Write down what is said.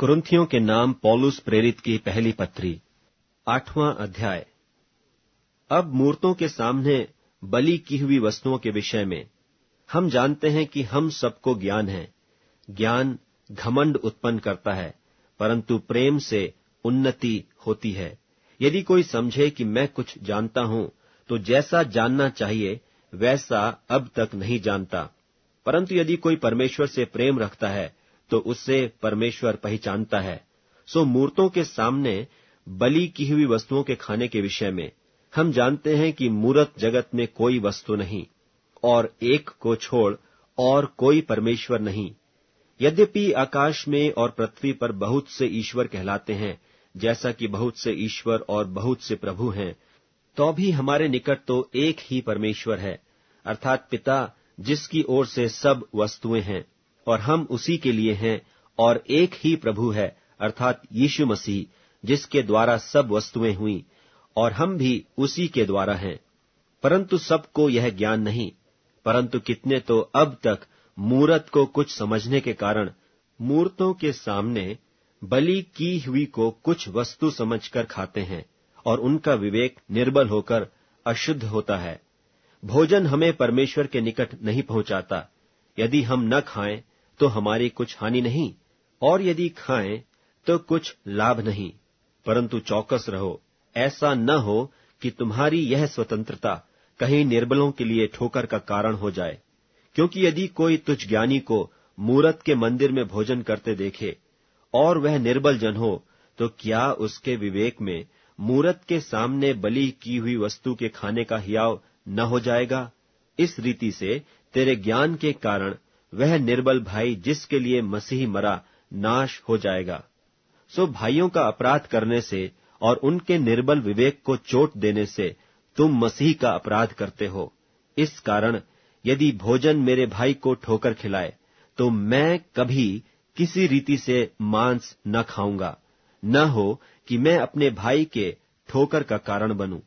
कुरुंथियों के नाम पौलुस प्रेरित की पहली पत्री, आठवां अध्याय। अब मूर्तों के सामने बलि की हुई वस्तुओं के विषय में, हम जानते हैं कि हम सबको ज्ञान है। ज्ञान घमंड उत्पन्न करता है, परंतु प्रेम से उन्नति होती है। यदि कोई समझे कि मैं कुछ जानता हूँ तो जैसा जानना चाहिए, वैसा अब तक नहीं जानता। परंतु यदि कोई परमेश्वर से प्रेम रखता है तो उससे परमेश्वर पहचानता है। सो मूर्तों के सामने बलि की हुई वस्तुओं के खाने के विषय में हम जानते हैं कि मूर्त जगत में कोई वस्तु नहीं, और एक को छोड़ और कोई परमेश्वर नहीं। यद्यपि आकाश में और पृथ्वी पर बहुत से ईश्वर कहलाते हैं, जैसा कि बहुत से ईश्वर और बहुत से प्रभु हैं तो भी हमारे निकट तो एक ही परमेश्वर है, अर्थात पिता जिसकी ओर से सब वस्तुएँ हैं। और हम उसी के लिए हैं और एक ही प्रभु है, अर्थात यीशु मसीह, जिसके द्वारा सब वस्तुएँ हुई, और हम भी उसी के द्वारा हैं। परंतु सबको यह ज्ञान नहीं, परंतु कितने तो अब तक मूरत को कुछ समझने के कारण मूर्तों के सामने बलि की हुई को कुछ वस्तु समझकर खाते हैं, और उनका विवेक निर्बल होकर अशुद्ध होता है। भोजन हमें परमेश्वर के निकट नहीं पहुंचाता। यदि हम न खाएँ तो हमारी कुछ हानि नहीं, और यदि खाएँ तो कुछ लाभ नहीं। परंतु चौकस रहो, ऐसा न हो कि तुम्हारी यह स्वतंत्रता कहीं निर्बलों के लिए ठोकर का कारण हो जाए। क्योंकि यदि कोई तुझ ज्ञानी को मूरत के मंदिर में भोजन करते देखे, और वह निर्बल जन हो तो क्या उसके विवेक में मूरत के सामने बलि की हुई वस्तु के खाने का हियाव न हो जाएगा? इस रीति से तेरे ज्ञान के कारण वह निर्बल भाई जिसके लिए मसीह मरा नाश हो जाएगा। सो भाइयों का अपराध करने से और उनके निर्बल विवेक को चोट देने से तुम मसीह का अपराध करते हो। इस कारण यदि भोजन मेरे भाई को ठोकर खिलाए तो मैं कभी किसी रीति से मांस न खाऊँगा। न हो कि मैं अपने भाई के ठोकर का कारण बनूं।